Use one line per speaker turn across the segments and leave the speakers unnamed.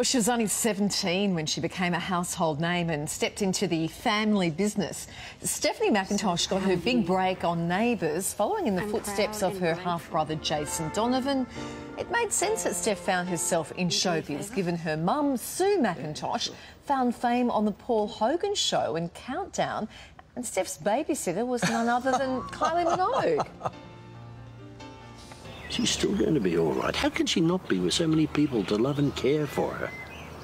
Well, she was only 17 when she became a household name and stepped into the family business. Stephanie McIntosh got her big break on Neighbours, following in the
I'm
footsteps of her half brother Jason Donovan. It made sense that Steph found herself in showbiz, given her mum, Sue McIntosh, found fame on the Paul Hogan show and Countdown. And Steph's babysitter was none other than Kylie Minogue.
She's still going to be all right. How can she not be with so many people to love and care for her?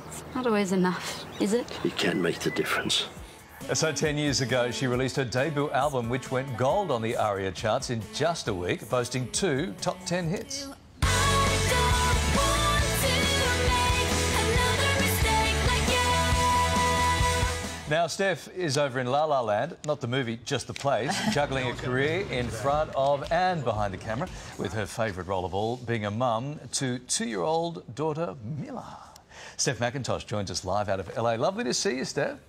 It's not always enough, is it?
It can make the difference.
So 10 years ago, she released her debut album, which went gold on the ARIA charts in just a week, boasting two top 10 hits. Now, Steph is over in La La Land, not the movie, just the place, juggling a career in front of and behind the camera, with her favourite role of all being a mum to two year old daughter Mila. Steph McIntosh joins us live out of LA. Lovely to see you, Steph.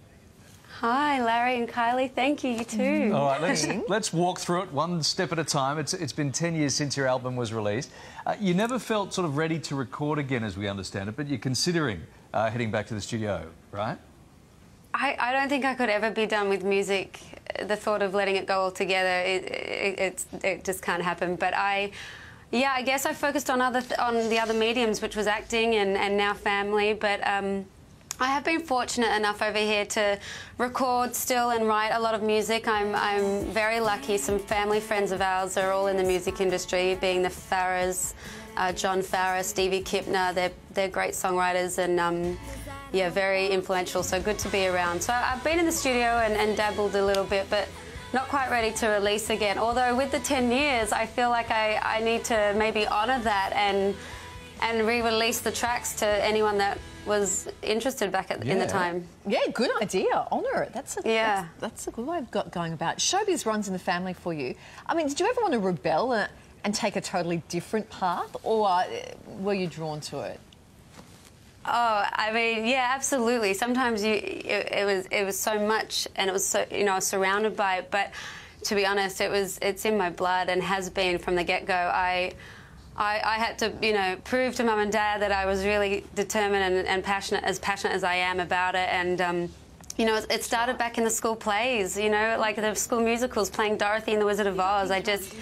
Hi, Larry and Kylie. Thank you, you too.
All right, let's, let's walk through it one step at a time. It's, it's been 10 years since your album was released. Uh, you never felt sort of ready to record again, as we understand it, but you're considering uh, heading back to the studio, right?
I, don't think I could ever be done with music. The thought of letting it go altogether, it, it, it just can't happen. But I, yeah, I guess I focused on other th- on the other mediums, which was acting and, and now family. But um, I have been fortunate enough over here to record still and write a lot of music. I'm, I'm very lucky. Some family friends of ours are all in the music industry, being the Farrars, uh, John Farrar, Stevie Kipner. They're, they're great songwriters and um, yeah, very influential. So good to be around. So I've been in the studio and, and dabbled a little bit, but not quite ready to release again. Although with the 10 years, I feel like I, I need to maybe honour that and and re-release the tracks to anyone that was interested back at, in the time.
Yeah, good idea. Honour it. That's a,
Yeah.
that's, that's a good way of got going about. Showbiz runs in the family for you. I mean, did you ever want to rebel and, and take a totally different path, or uh, were you drawn to it?
Oh, I mean, yeah, absolutely. Sometimes you, it, it was it was so much, and it was so you know surrounded by it. But to be honest, it was it's in my blood and has been from the get go. I. I, I had to, you know, prove to mum and dad that I was really determined and, and passionate, as passionate as I am about it. And, um, you know, it, it started back in the school plays, you know, like the school musicals, playing Dorothy and the Wizard of Oz. I just,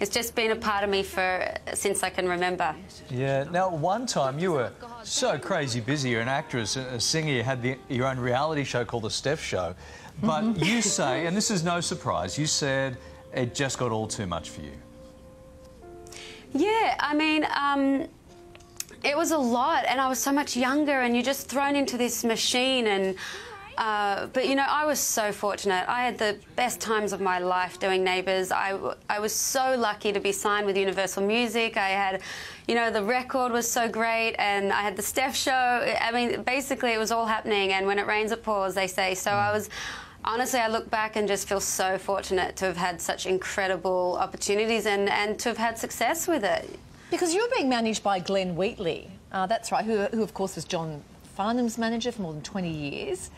it's just been a part of me for since I can remember.
Yeah. Now, one time you were so crazy busy. You're an actress, a a singer. You had the, your own reality show called The Steph Show. But you say, and this is no surprise, you said it just got all too much for you.
Yeah, I mean, um, it was a lot, and I was so much younger, and you're just thrown into this machine. And uh, but you know, I was so fortunate. I had the best times of my life doing Neighbours. I was so lucky to be signed with Universal Music. I had, you know, the record was so great, and I had the Steph show. I mean, basically, it was all happening. And when it rains, it pours, they say. So I was. Honestly, I look back and just feel so fortunate to have had such incredible opportunities and, and to have had success with it.
Because you're being managed by Glenn Wheatley. Uh, that's right, who, who of course was John Farnham's manager for more than 20 years.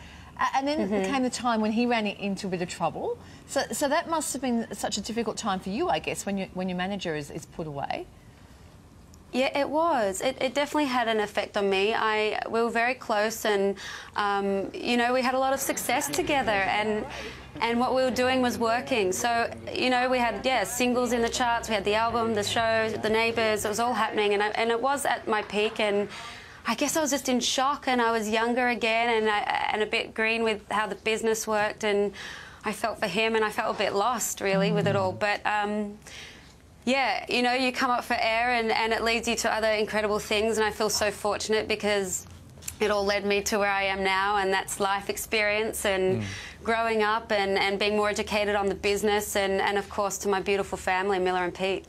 And then
Mm-hmm.
came the time when he ran into a bit of trouble. So, so that must have been such a difficult time for you, I guess, when, you, when your manager is, is put away.
Yeah, it was. It, it definitely had an effect on me. I we were very close, and um, you know we had a lot of success together, and and what we were doing was working. So you know we had yeah singles in the charts, we had the album, the show, the neighbours. It was all happening, and I, and it was at my peak, and I guess I was just in shock, and I was younger again, and I, and a bit green with how the business worked, and I felt for him, and I felt a bit lost really with it mm. all, but. Um, yeah, you know, you come up for air and, and it leads you to other incredible things. And I feel so fortunate because it all led me to where I am now, and that's life experience and mm. growing up and, and being more educated on the business, and, and of course to my beautiful family, Mila and Pete.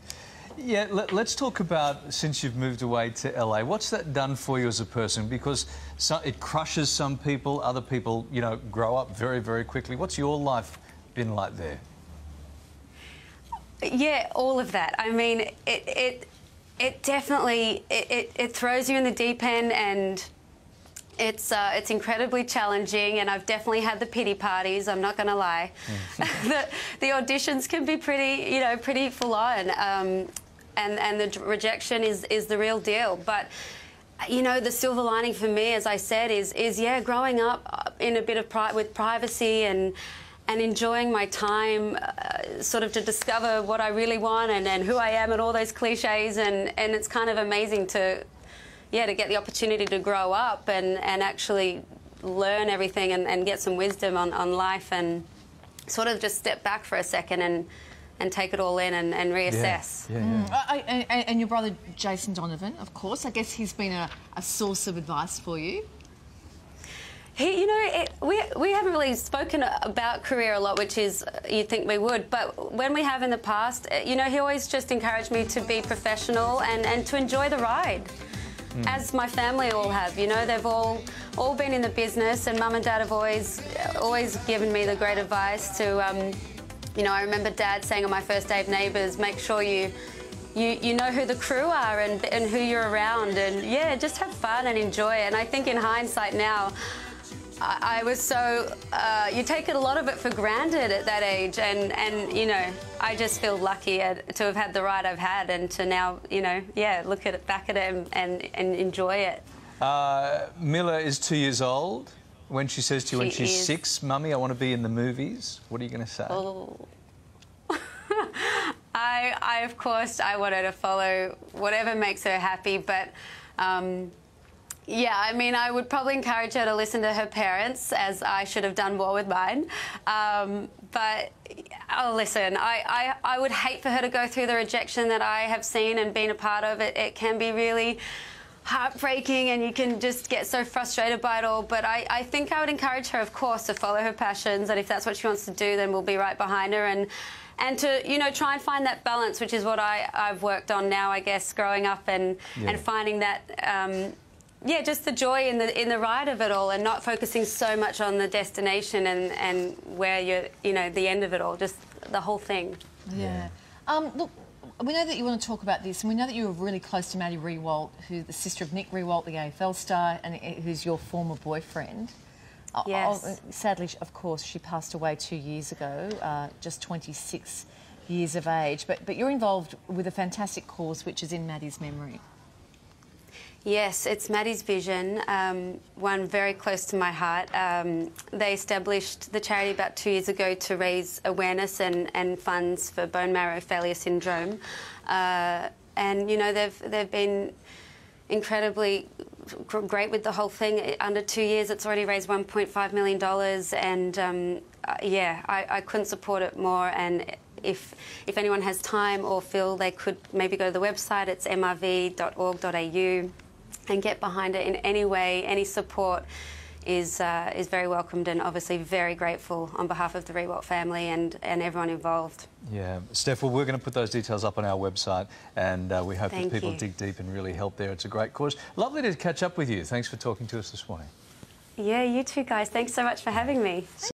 Yeah, let, us talk about since you've moved away to LA. What's that done for you as a person? Because so, it crushes some people, other people, you know, grow up very, very quickly. What's your life been like there?
Yeah, all of that. I mean, it it it definitely it, it, it throws you in the deep end and. It's uh, it's incredibly challenging, and I've definitely had the pity parties. I'm not going to lie. the, the auditions can be pretty, you know, pretty full on, um, and and the rejection is is the real deal. But you know, the silver lining for me, as I said, is is yeah, growing up uh, in a bit of pri- with privacy and and enjoying my time, uh, sort of to discover what I really want and, and who I am and all those cliches, and and it's kind of amazing to, yeah, to get the opportunity to grow up and and actually learn everything and, and get some wisdom on, on life and sort of just step back for a second and and take it all in and, and reassess.
Yeah, yeah.
Uh, I- and, and your brother Jason Donovan, of course. I guess he's been a, a source of advice for you.
He, you know, it, we, we haven't really spoken about career a lot, which is uh, you'd think we would. But when we have in the past, uh, you know, he always just encouraged me to be professional and, and to enjoy the ride, as my family all have. You know, they've all all been in the business, and mum and dad have always always given me the great advice to. Um, you know, I remember Dad saying on my first day of Neighbours, make sure you you, you know who the crew are and, and who you're around and yeah just have fun and enjoy. It and I think in hindsight now I, was so uh, you take a lot of it for granted at that age. And and you know I just feel lucky at, to have had the ride I've had and to now you know yeah look at it back at it and, and, and enjoy it.
Uh, Mila is two years old. When she says to you when she's
is.
six, Mummy, I want to be in the movies, what are you going to say?
Oh. I, I of course I want her to follow whatever makes her happy, but um, yeah, I mean, I would probably encourage her to listen to her parents, as I should have done more with mine. Um, but oh, listen, I, I, I would hate for her to go through the rejection that I have seen and been a part of. It, it can be really heartbreaking and you can just get so frustrated by it all. But I, I think I would encourage her, of course, to follow her passions. And if that's what she wants to do, then we'll be right behind her. And and to you know try and find that balance, which is what I, I've worked on now, I guess, growing up and
Yeah.
and finding that. Um, yeah, just the joy in the in the ride of it all, and not focusing so much on the destination and, and where you're, you know, the end of it all. Just the whole thing.
Yeah. Um, look, we know that you want to talk about this, and we know that you were really close to Maddie Riewoldt, who's the sister of Nick Riewoldt, the AFL star, and who's your former boyfriend. Uh,
Yes.
uh, sadly, of course, she passed away two years ago, uh, just 26 years of age. But but you're involved with a fantastic cause, which is in Maddie's memory.
Yes, it's Maddie's Vision, um, one very close to my heart. Um, they established the charity about two years ago to raise awareness and, and funds for bone marrow failure syndrome. Uh, and, you know, they've, they've been incredibly great with the whole thing. Under two years, it's already raised $1.5 million. And, um, uh, yeah, I, I couldn't support it more. And if, if anyone has time or feel they could maybe go to the website, it's mrv.org.au and get behind it in any way, any support is uh, is very welcomed and obviously very grateful on behalf of the Riewoldt family and, and everyone involved.
Yeah, Steph, well, we're going to put those details up on our website, and uh, we hope
Thank
that people
you.
dig deep and really help there. It's a great cause. Lovely to catch up with you. Thanks for talking to us this morning.
Yeah, you too guys. Thanks so much for having me.